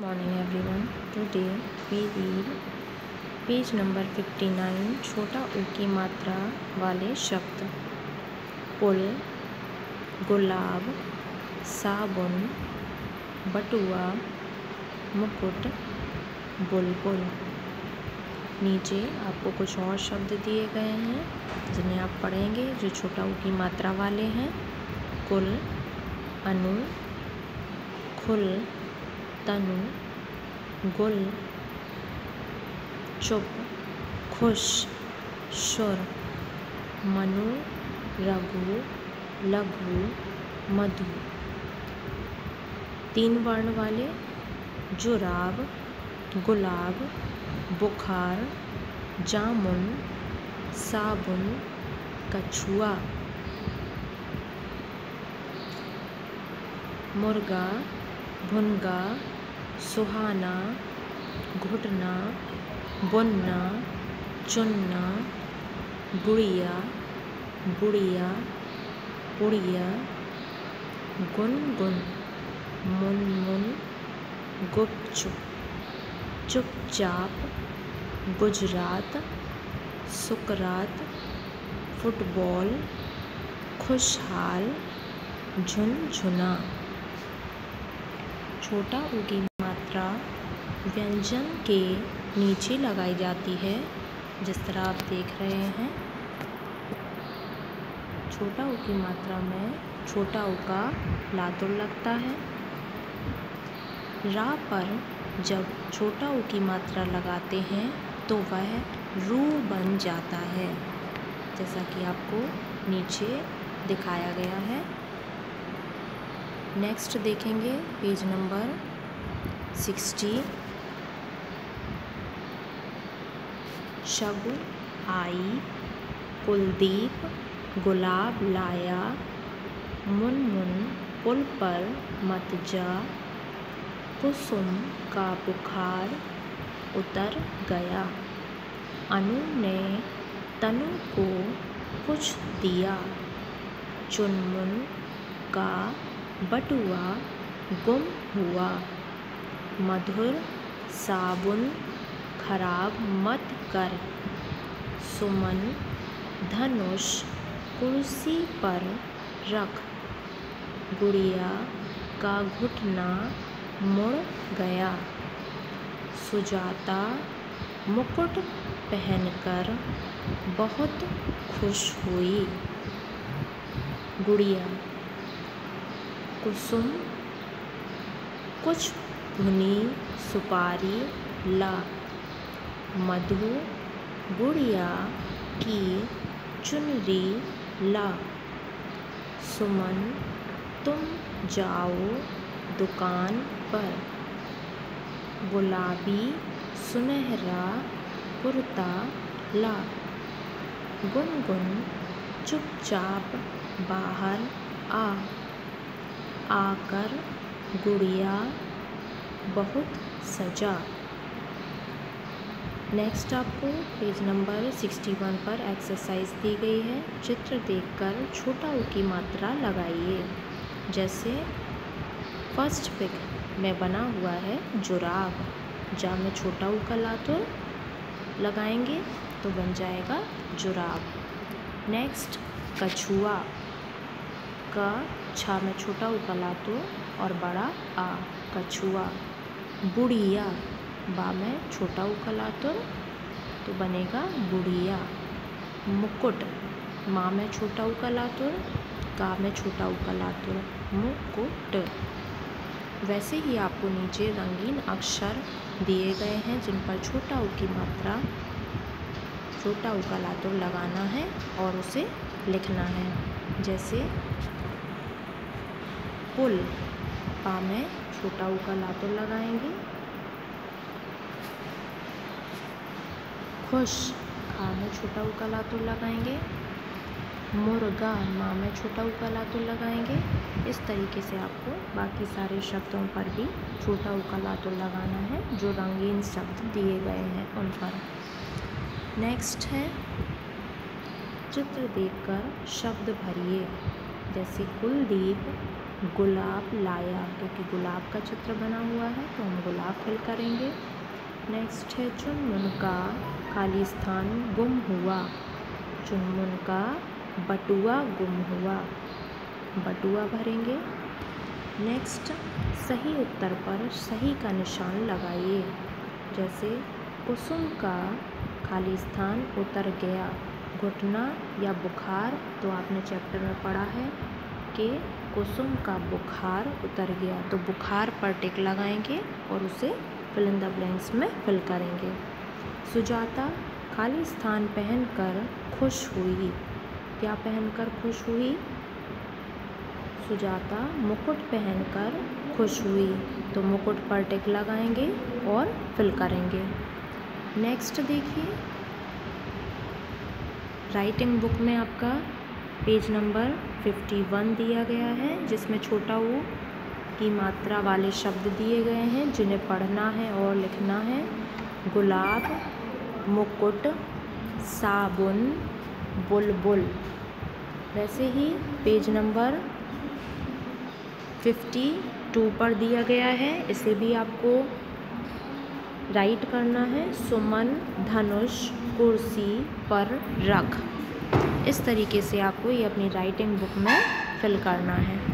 morning, everyone. Today, we read page number 59 छोटा ऊ की मात्रा वाले शब्द। पुल, गुलाब, साबुन, बटुआ, मुकुट, बुलबुल। नीचे आपको कुछ और शब्द दिए गए हैं, जिन्हें आप पढ़ेंगे, जो छोटा ऊ की मात्रा वाले हैं। कुल, अनु, खुल। तनु गुल चुप खुश शुर मनु रघु लघु मधु तीन वर्ण वाले जुराब, गुलाब, बुखार, जामुन, साबुन, कछुआ। मुर्गा भुनगा, सुहाना, घुटना, बुनना, चुनना गुड़िया बुढ़िया उड़िया गुनगुन, मुनमुन, गुपचुप, चुपचाप, गुजरात, सुकरात, फुटबॉल, खुशहाल, झुनझुना। छोटा ऊ की मात्रा व्यंजन के नीचे लगाई जाती है, जिस तरह आप देख रहे हैं। छोटा ऊ की मात्रा में छोटा ऊ का लातुर लगता है। रा पर जब छोटा ऊ की मात्रा लगाते हैं तो वह रू बन जाता है, जैसा कि आपको नीचे दिखाया गया है। नेक्स्ट देखेंगे पेज नंबर सिक्सटी शब आई, कुलदीप, गुलाब लाया, मुनमुन, पुल पर मत जा। कुसुम का बुखार उतर गया। अनु ने तनु को कुछ दिया। चुनमुन का बटुआ, गुम हुआ। मधुर साबुन खराब मत कर। सुमन, धनुष कुर्सी पर रख। गुड़िया का घुटना मुड़ गया। सुजाता मुकुट पहनकर बहुत खुश हुई। गुड़िया कुसुम, कुछ भुनी सुपारी ला। मधु गुड़िया की चुनरी ला। सुमन, तुम जाओ दुकान पर। गुलाबी सुनहरा कुर्ता ला। गुनगुन, चुपचाप बाहर आ। आकर गुड़िया बहुत सजा। नेक्स्ट आपको पेज नंबर सिक्सटी वन पर एक्सरसाइज दी गई है। चित्र देखकर छोटा ऊ की मात्रा लगाइए। जैसे फ़र्स्ट पिक में बना हुआ है जुराब। जहाँ में छोटा ऊ का लातुर लगाएँगे तो बन जाएगा जुराब। नेक्स्ट कछुआ। का छा में छोटा उकला तो और बड़ा आ कछुआ। बुढ़िया बा में छोटा उकला तो तो बनेगा बुढ़िया। मुकुट माँ में छोटा उकला तो का में छोटा उकला तो मुकुट। वैसे ही आपको नीचे रंगीन अक्षर दिए गए हैं, जिन पर छोटा उ की मात्रा, छोटा उ का लातुर लगाना है और उसे लिखना है। जैसे पुल पा में छोटा ऊ का लातुर लगाएँगे। खुश। खा में छोटा ऊ का लातुर लगाएँगे। मुर्गा, माँ में छोटा ऊ का लातुर लगाएँगे। इस तरीके से आपको बाकी सारे शब्दों पर भी छोटा ऊ का लातुर लगाना है, जो रंगीन शब्द दिए गए हैं उन पर। नेक्स्ट है, चित्र देखकर शब्द भरिए। जैसे कुलदीप गुलाब लाया क्योंकि गुलाब का चित्र बना हुआ है तो हम गुलाब फिल करेंगे। नेक्स्ट है चुनमुन का खाली स्थान गुम हुआ। चुनमुन का बटुआ गुम हुआ। बटुआ भरेंगे। नेक्स्ट सही उत्तर पर सही का निशान लगाइए। जैसे कुसुम का खाली स्थान उतर गया। घुटना या बुखार तो आपने चैप्टर में पढ़ा है कि कुसुम का बुखार उतर गया। तो बुखार पर टिक लगाएँगे और उसे फिल इन द ब्लैंक्स में फिल करेंगे। सुजाता खाली स्थान पहनकर खुश हुई। क्या पहनकर खुश हुई? सुजाता मुकुट पहनकर खुश हुई। तो मुकुट पर टिक लगाएँगे और फिल करेंगे। नेक्स्ट देखिए। राइटिंग बुक में आपका पेज नंबर 51 दिया गया है, जिसमें छोटा ऊ की मात्रा वाले शब्द दिए गए हैं, जिन्हें पढ़ना है और लिखना है। गुलाब, मुकुट, साबुन, बुलबुल। वैसे ही पेज नंबर 52 पर दिया गया है। इसे भी आपको राइट करना है। सुमन, धनुष, कुर्सी पर रख। इस तरीके से आपको ये अपनी राइटिंग बुक में फिल करना है।